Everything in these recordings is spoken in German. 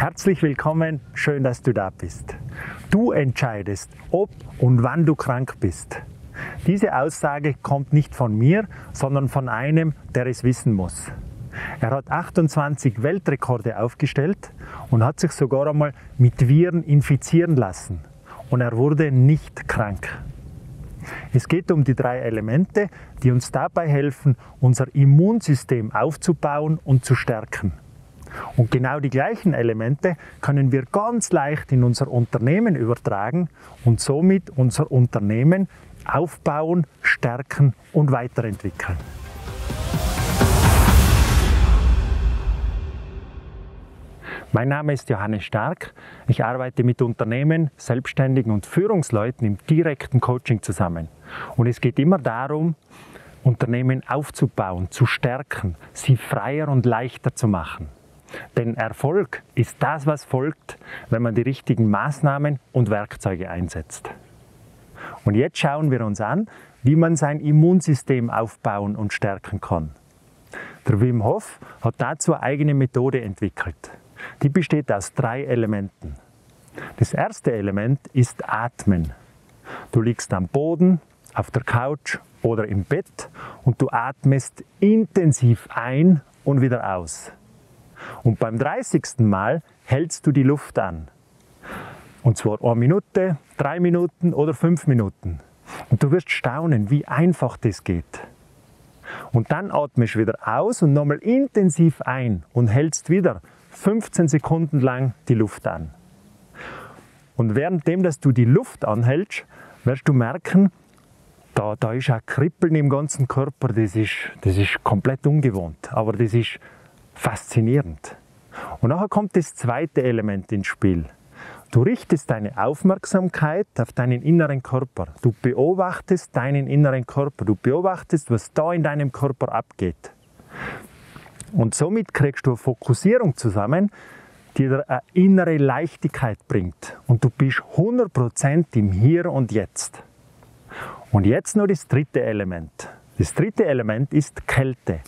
Herzlich willkommen, schön, dass du da bist. Du entscheidest, ob und wann du krank bist. Diese Aussage kommt nicht von mir, sondern von einem, der es wissen muss. Er hat 28 Weltrekorde aufgestellt und hat sich sogar einmal mit Viren infizieren lassen. Und er wurde nicht krank. Es geht um die drei Elemente, die uns dabei helfen, unser Immunsystem aufzubauen und zu stärken. Und genau die gleichen Elemente können wir ganz leicht in unser Unternehmen übertragen und somit unser Unternehmen aufbauen, stärken und weiterentwickeln. Mein Name ist Johannes Stark. Ich arbeite mit Unternehmen, Selbstständigen und Führungsleuten im direkten Coaching zusammen. Und es geht immer darum, Unternehmen aufzubauen, zu stärken, sie freier und leichter zu machen. Denn Erfolg ist das, was folgt, wenn man die richtigen Maßnahmen und Werkzeuge einsetzt. Und jetzt schauen wir uns an, wie man sein Immunsystem aufbauen und stärken kann. Der Wim Hof hat dazu eine eigene Methode entwickelt. Die besteht aus drei Elementen. Das erste Element ist Atmen. Du liegst am Boden, auf der Couch oder im Bett und du atmest intensiv ein und wieder aus. Und beim 30. Mal hältst du die Luft an. Und zwar eine Minute, drei Minuten oder fünf Minuten. Und du wirst staunen, wie einfach das geht. Und dann atmest du wieder aus und nochmal intensiv ein und hältst wieder 15 Sekunden lang die Luft an. Und währenddem, dass du die Luft anhältst, wirst du merken, da, da ist ein Kribbeln im ganzen Körper, das ist, das ist komplett ungewohnt, aber das ist faszinierend. Und nachher kommt das zweite Element ins Spiel. Du richtest deine Aufmerksamkeit auf deinen inneren Körper. Du beobachtest deinen inneren Körper. Du beobachtest, was da in deinem Körper abgeht. Und somit kriegst du eine Fokussierung zusammen, die dir eine innere Leichtigkeit bringt. Und du bist 100% im Hier und Jetzt. Und jetzt noch das dritte Element. Das dritte Element ist Kälte.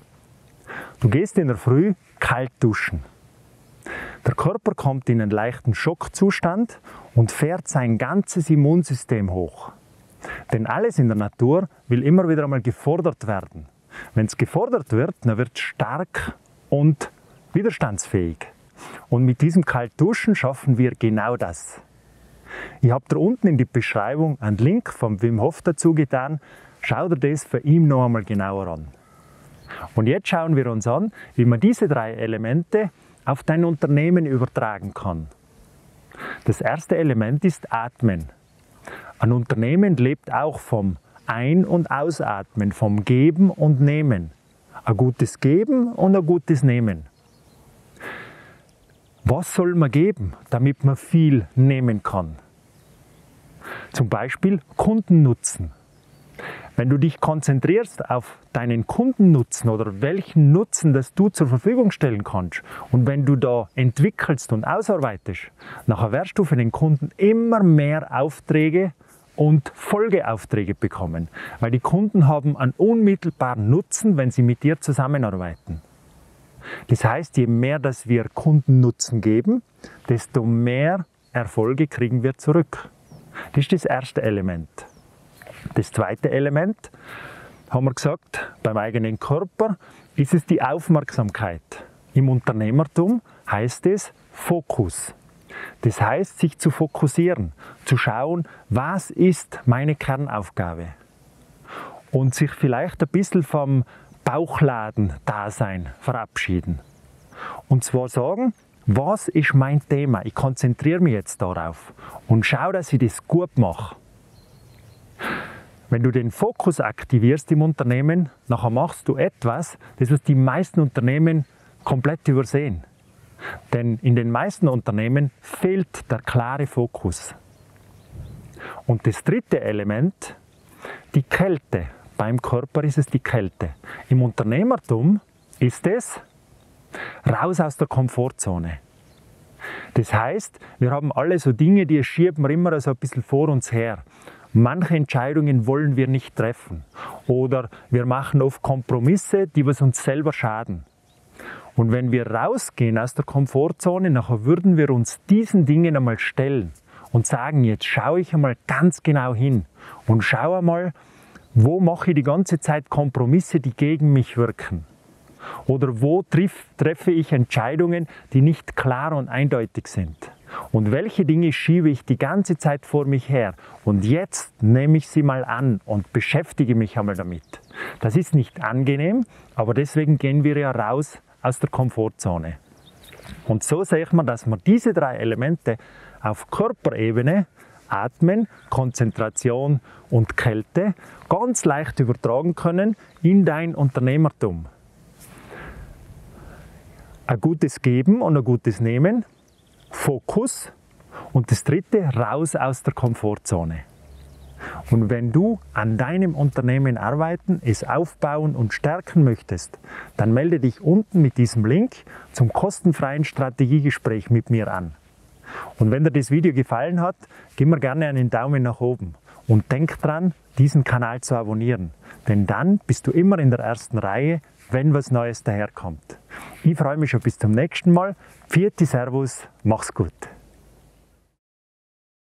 Du gehst in der Früh kalt duschen. Der Körper kommt in einen leichten Schockzustand und fährt sein ganzes Immunsystem hoch. Denn alles in der Natur will immer wieder einmal gefordert werden. Wenn es gefordert wird, dann wird es stark und widerstandsfähig. Und mit diesem Kaltduschen schaffen wir genau das. Ich habe da unten in die Beschreibung einen Link vom Wim Hof dazu getan. Schau dir das für ihn noch einmal genauer an. Und jetzt schauen wir uns an, wie man diese drei Elemente auf dein Unternehmen übertragen kann. Das erste Element ist Atmen. Ein Unternehmen lebt auch vom ein- und Ausatmen, vom Geben und Nehmen. Ein gutes Geben und ein gutes Nehmen. Was soll man geben, damit man viel nehmen kann? Zum Beispiel Kundennutzen. Wenn du dich konzentrierst auf deinen Kundennutzen oder welchen Nutzen, das du zur Verfügung stellen kannst und wenn du da entwickelst und ausarbeitest, nachher wirst du für den Kunden immer mehr Aufträge und Folgeaufträge bekommen, weil die Kunden haben einen unmittelbaren Nutzen, wenn sie mit dir zusammenarbeiten. Das heißt, je mehr dass wir Kundennutzen geben, desto mehr Erfolge kriegen wir zurück. Das ist das erste Element. Das zweite Element, haben wir gesagt, beim eigenen Körper ist es die Aufmerksamkeit. Im Unternehmertum heißt es Fokus. Das heißt, sich zu fokussieren, zu schauen, was ist meine Kernaufgabe. Und sich vielleicht ein bisschen vom Bauchladen-Dasein verabschieden. Und zwar sagen, was ist mein Thema? Ich konzentriere mich jetzt darauf und schaue, dass ich das gut mache. Wenn du den Fokus aktivierst im Unternehmen, nachher machst du etwas, das was die meisten Unternehmen komplett übersehen. Denn in den meisten Unternehmen fehlt der klare Fokus. Und das dritte Element, die Kälte. Beim Körper ist es die Kälte. Im Unternehmertum ist es raus aus der Komfortzone. Das heißt, wir haben alle so Dinge, die schieben wir immer so ein bisschen vor uns her. Manche Entscheidungen wollen wir nicht treffen oder wir machen oft Kompromisse, die uns selber schaden. Und wenn wir rausgehen aus der Komfortzone, nachher würden wir uns diesen Dingen einmal stellen und sagen, jetzt schaue ich einmal ganz genau hin und schaue einmal, wo mache ich die ganze Zeit Kompromisse, die gegen mich wirken. Oder wo treffe ich Entscheidungen, die nicht klar und eindeutig sind. Und welche Dinge schiebe ich die ganze Zeit vor mich her? Und jetzt nehme ich sie mal an und beschäftige mich einmal damit. Das ist nicht angenehm, aber deswegen gehen wir ja raus aus der Komfortzone. Und so sieht man, dass man diese drei Elemente auf Körperebene, Atmen, Konzentration und Kälte, ganz leicht übertragen können in dein Unternehmertum. Ein gutes Geben und ein gutes Nehmen, Fokus und das dritte, raus aus der Komfortzone. Und wenn du an deinem Unternehmen arbeiten, es aufbauen und stärken möchtest, dann melde dich unten mit diesem Link zum kostenfreien Strategiegespräch mit mir an. Und wenn dir das Video gefallen hat, gib mir gerne einen Daumen nach oben und denk dran, diesen Kanal zu abonnieren, denn dann bist du immer in der ersten Reihe, wenn was Neues daherkommt. Ich freue mich schon bis zum nächsten Mal. Vierte Servus, mach's gut.